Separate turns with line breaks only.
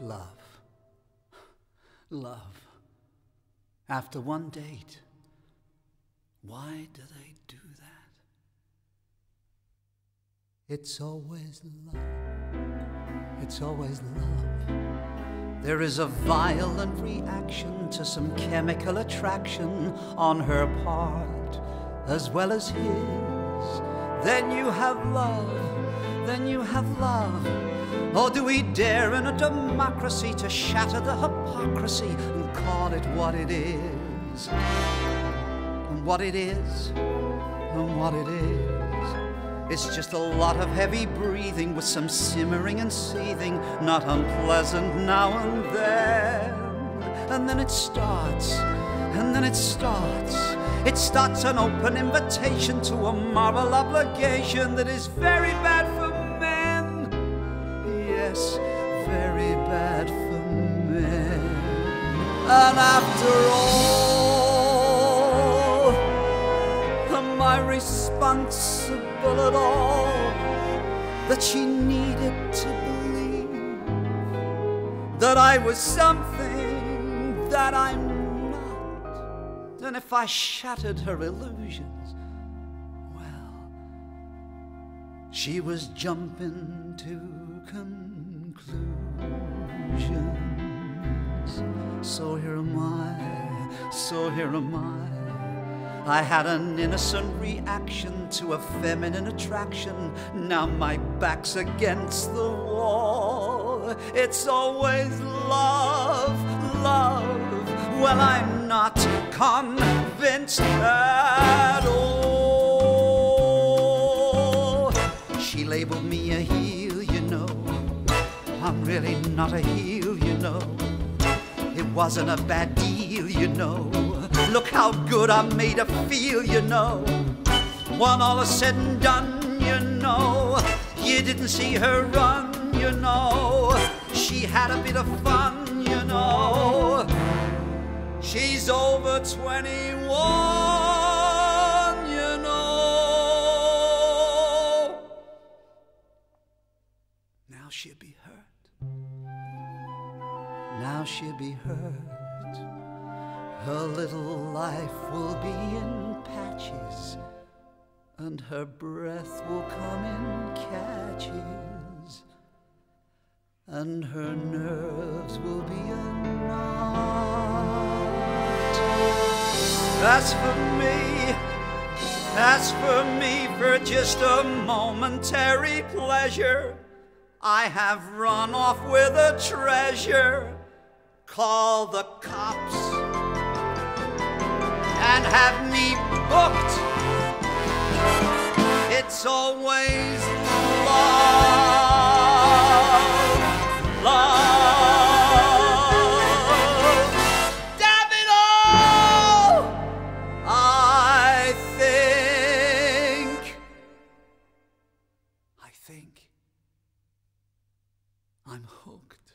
Love. Love. After one date. Why do they do that? It's always love. It's always love. There is a violent reaction to some chemical attraction on her part as well as his. Then you have love, then you have love. Or do we dare in a democracy to shatter the hypocrisy and call it what it is? And what it is, and what it is. It's just a lot of heavy breathing with some simmering and seething, not unpleasant now and then. And then it starts, and then it starts. It starts an open invitation to a moral obligation that is very bad for. Very bad for men. And after all, am I responsible at all that she needed to believe that I was something that I'm not? And if I shattered her illusions, she was jumping to conclusions. So here am I, so here am I. I had an innocent reaction to a feminine attraction. Now my back's against the wall. It's always love, love. Well, I'm not convinced I'm really not a heel, you know. It wasn't a bad deal, you know. Look how good I made her feel, you know. When all is said and done, you know. You didn't see her run, you know. She had a bit of fun, you know. She's over 21, you know. Now she'll be hurt. She'll be hurt. Her little life will be in patches, and her breath will come in catches, and her nerves will be a knot. As for me, as for me, for just a momentary pleasure, I have run off with a treasure call the cops and have me booked. It's always love, love. Damn it all! I think, I think I'm hooked.